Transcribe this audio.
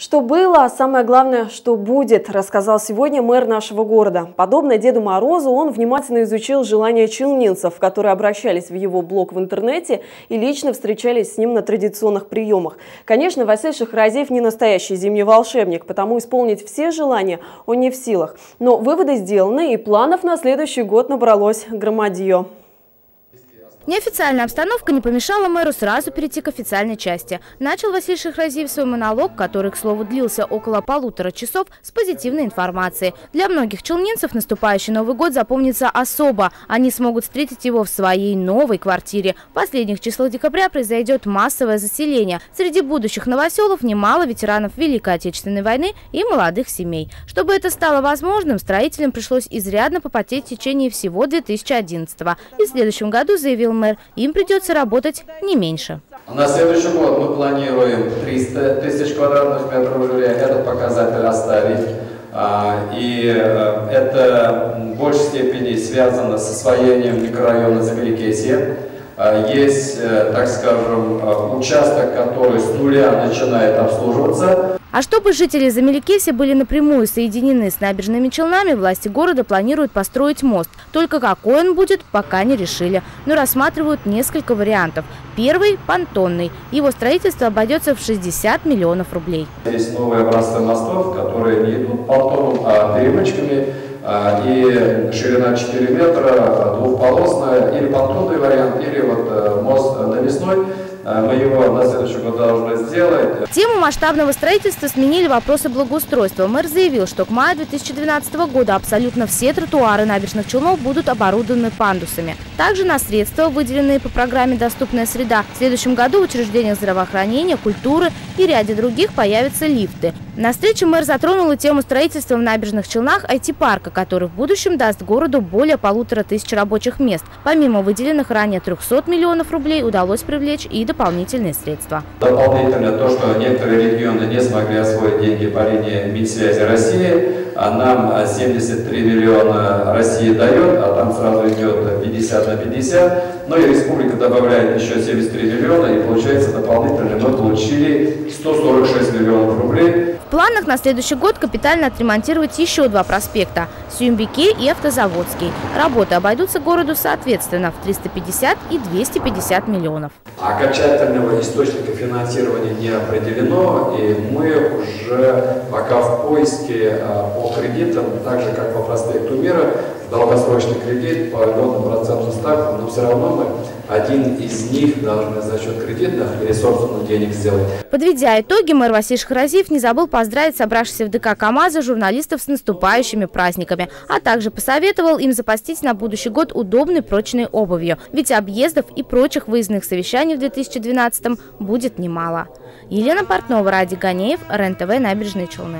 Что было, а самое главное, что будет, рассказал сегодня мэр нашего города. Подобно Деду Морозу, он внимательно изучил желания челнинцев, которые обращались в его блог в интернете и лично встречались с ним на традиционных приемах. Конечно, Василий Шахразиев не настоящий зимний волшебник, потому исполнить все желания он не в силах. Но выводы сделаны, и планов на следующий год набралось громадье. Неофициальная обстановка не помешала мэру сразу перейти к официальной части. Начал Василий Шахразиев свой монолог, который, к слову, длился около полутора часов, с позитивной информацией. Для многих челнинцев наступающий Новый год запомнится особо. Они смогут встретить его в своей новой квартире. В последних числах декабря произойдет массовое заселение. Среди будущих новоселов немало ветеранов Великой Отечественной войны и молодых семей. Чтобы это стало возможным, строителям пришлось изрядно попотеть в течение всего 2011 -го. И в следующем году заявил мэр, им придется работать не меньше. На следующий год мы планируем 300 тысяч квадратных метров жилья. Этот показатель оставить. А, и э, это в большей степени связано с освоением микрорайона Замеликесье. А, есть, э, так скажем, э, участок, который с нуля начинает обслуживаться. А чтобы жители Замеликеси были напрямую соединены с набережными Челнами, власти города планируют построить мост. Только какой он будет, пока не решили. Но рассматривают несколько вариантов. Первый – понтонный. Его строительство обойдется в 60 миллионов рублей. Есть новые образцы мостов, которые не идут понтоном, а перемычками. А, и ширина 4 метра, двухполосная, или понтонный вариант, или вот э, мост навесной. А, мы его на следующий год должны сделать. Тему масштабного строительства сменили вопросы благоустройства. Мэр заявил, что к маю 2012 года абсолютно все тротуары набережных Челнов будут оборудованы пандусами. Также на средства, выделенные по программе «Доступная среда», в следующем году в учреждениях здравоохранения, культуры и ряде других появятся лифты. На встрече мэр затронул и тему строительства в набережных Челнах IT-парка, который в будущем даст городу более полутора тысяч рабочих мест. Помимо выделенных ранее 300 миллионов рублей удалось привлечь и дополнительные средства. Дополнительно то, что некоторые регионы не смогли освоить деньги по линии Минсвязи России, а нам 73 миллиона России дает, а там сразу идет 50 на 50, но и республика добавляет еще 73 миллиона, и получается дополнительно мы получили 146 миллионов рублей. В планах на следующий год капитально отремонтировать еще два проспекта – Сюмбике и Автозаводский. Работы обойдутся городу соответственно в 350 и 250 миллионов. Окончательного источника финансирования не определено, и мы уже пока в поиске а, по кредитам, так же как по проспекту мира, долгосрочный кредит по льготным процентным ставкам, но все равно мы один из них должны за счет кредитных или собственных денег сделать. Подведя итоги, мэр Василий Шахразиев не забыл поздравить собравшихся в ДК КАМАЗа журналистов с наступающими праздниками, а также посоветовал им запастись на будущий год удобной прочной обувью, ведь объездов и прочих выездных совещаний в 2012 будет немало. Елена Портнова, Ради Ганеев, РЕН-ТВ, Набережные Челны.